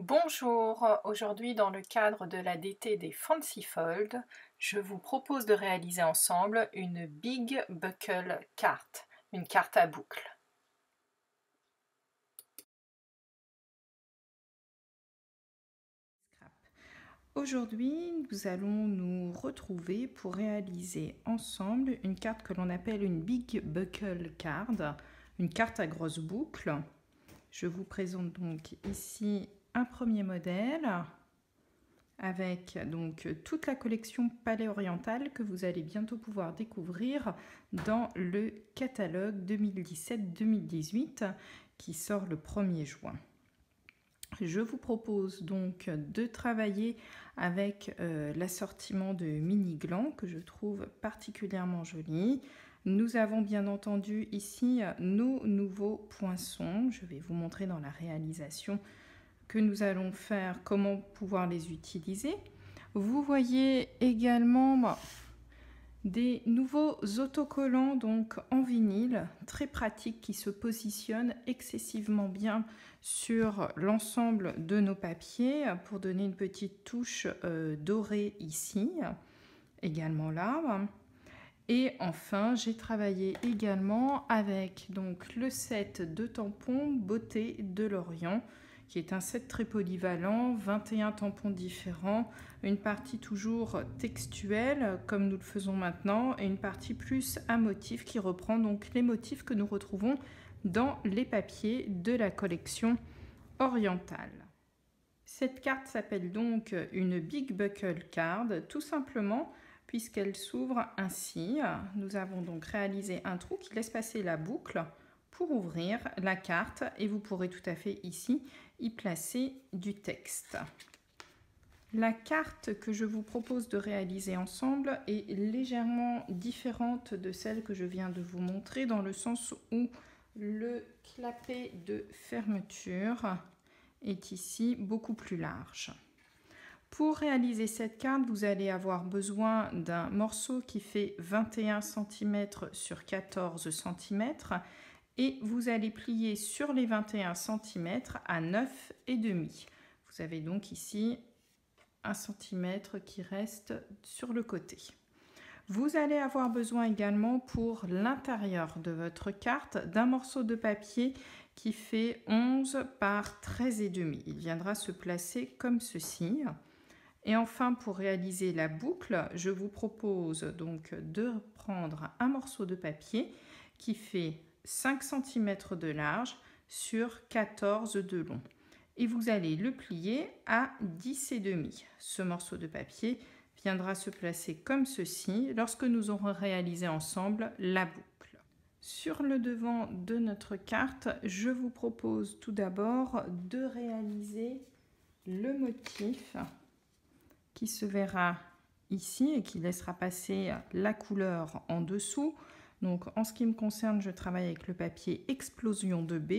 Bonjour, aujourd'hui dans le cadre de la DT des Fancy Fold, je vous propose de réaliser ensemble une Big Buckle carte, une carte à boucle. Aujourd'hui, nous allons nous retrouver pour réaliser ensemble une carte que l'on appelle une Big Buckle Card, une carte à grosse boucle. Je vous présente donc ici premier modèle avec donc toute la collection Palais Oriental que vous allez bientôt pouvoir découvrir dans le catalogue 2017-2018 qui sort le 1er juin. Je vous propose donc de travailler avec euh, l'assortiment de mini glands que je trouve particulièrement joli. Nous avons bien entendu ici nos nouveaux poinçons. Je vais vous montrer dans la réalisation que nous allons faire, comment pouvoir les utiliser. Vous voyez également des nouveaux autocollants donc en vinyle, très pratiques, qui se positionnent excessivement bien sur l'ensemble de nos papiers pour donner une petite touche euh, dorée ici, également là. Et enfin, j'ai travaillé également avec donc le set de tampons Beauté de Lorient qui est un set très polyvalent, 21 tampons différents, une partie toujours textuelle comme nous le faisons maintenant et une partie plus à motif qui reprend donc les motifs que nous retrouvons dans les papiers de la collection orientale. Cette carte s'appelle donc une Big Buckle Card, tout simplement puisqu'elle s'ouvre ainsi. Nous avons donc réalisé un trou qui laisse passer la boucle pour ouvrir la carte et vous pourrez tout à fait ici y placer du texte. La carte que je vous propose de réaliser ensemble est légèrement différente de celle que je viens de vous montrer dans le sens où le clapet de fermeture est ici beaucoup plus large. Pour réaliser cette carte, vous allez avoir besoin d'un morceau qui fait 21 cm sur 14 cm et vous allez plier sur les 21 cm à 9 et demi. Vous avez donc ici un cm qui reste sur le côté. Vous allez avoir besoin également pour l'intérieur de votre carte d'un morceau de papier qui fait 11 par 13 et demi. Il viendra se placer comme ceci. Et enfin, pour réaliser la boucle, je vous propose donc de prendre un morceau de papier qui fait 5 cm de large sur 14 de long. Et vous allez le plier à 10 et demi. Ce morceau de papier viendra se placer comme ceci lorsque nous aurons réalisé ensemble la boucle. Sur le devant de notre carte, je vous propose tout d'abord de réaliser le motif qui se verra ici et qui laissera passer la couleur en dessous. Donc en ce qui me concerne, je travaille avec le papier Explosion de b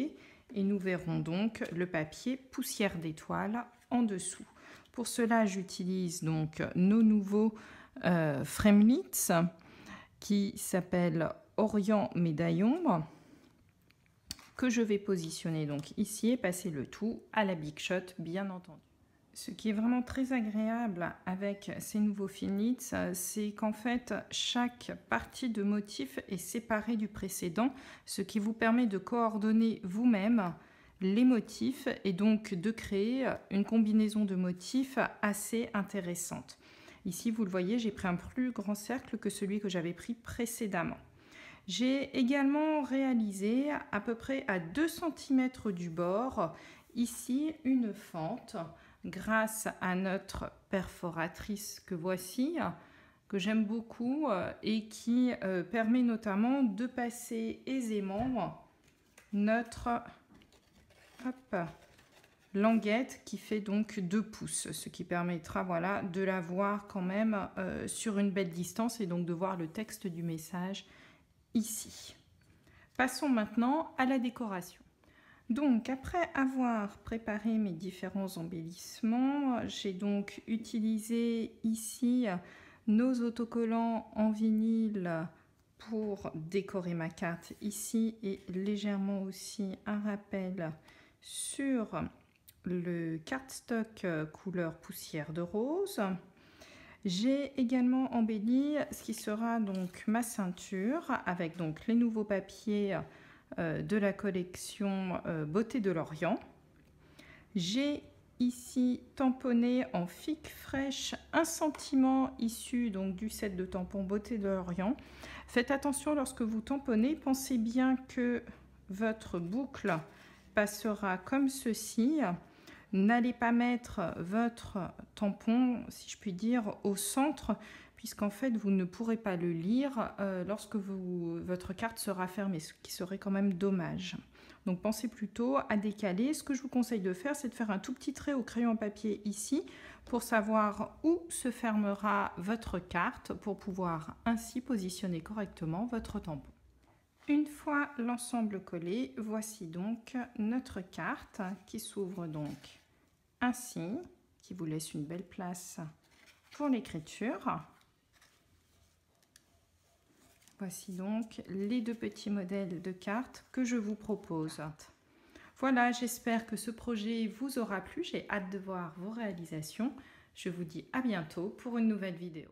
et nous verrons donc le papier Poussière d'étoile en dessous. Pour cela, j'utilise donc nos nouveaux euh, qui s'appellent Orient Médaillon que je vais positionner donc ici et passer le tout à la Big Shot bien entendu. Ce qui est vraiment très agréable avec ces nouveaux finits, c'est qu'en fait, chaque partie de motif est séparée du précédent, ce qui vous permet de coordonner vous-même les motifs et donc de créer une combinaison de motifs assez intéressante. Ici, vous le voyez, j'ai pris un plus grand cercle que celui que j'avais pris précédemment. J'ai également réalisé à peu près à 2 cm du bord, ici, une fente grâce à notre perforatrice que voici, que j'aime beaucoup euh, et qui euh, permet notamment de passer aisément notre languette qui fait donc 2 pouces, ce qui permettra voilà, de la voir quand même euh, sur une belle distance et donc de voir le texte du message ici. Passons maintenant à la décoration. Donc après avoir préparé mes différents embellissements, j'ai donc utilisé ici nos autocollants en vinyle pour décorer ma carte ici et légèrement aussi un rappel sur le cardstock couleur poussière de rose. J'ai également embelli ce qui sera donc ma ceinture avec donc les nouveaux papiers de la collection euh, Beauté de l'Orient. J'ai ici tamponné en figue fraîche un sentiment issu donc du set de tampons Beauté de l'Orient. Faites attention lorsque vous tamponnez, pensez bien que votre boucle passera comme ceci N'allez pas mettre votre tampon, si je puis dire, au centre, puisqu'en fait, vous ne pourrez pas le lire euh, lorsque votre carte sera fermée, ce qui serait quand même dommage. Donc pensez plutôt à décaler. Ce que je vous conseille de faire, c'est de faire un tout petit trait au crayon papier ici pour savoir où se fermera votre carte pour pouvoir ainsi positionner correctement votre tampon. Une fois l'ensemble collé, voici donc notre carte qui s'ouvre donc ainsi, qui vous laisse une belle place pour l'écriture. Voici donc les deux petits modèles de cartes que je vous propose. Voilà, j'espère que ce projet vous aura plu. J'ai hâte de voir vos réalisations. Je vous dis à bientôt pour une nouvelle vidéo.